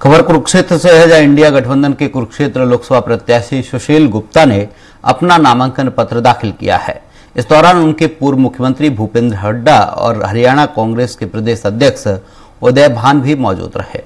खबर कुरुक्षेत्र से है, जहाँ इंडिया गठबंधन के कुरुक्षेत्र लोकसभा प्रत्याशी सुशील गुप्ता ने अपना नामांकन पत्र दाखिल किया है। इस दौरान उनके पूर्व मुख्यमंत्री भूपेंद्र हड्डा और हरियाणा कांग्रेस के प्रदेश अध्यक्ष उदय भान भी मौजूद रहे।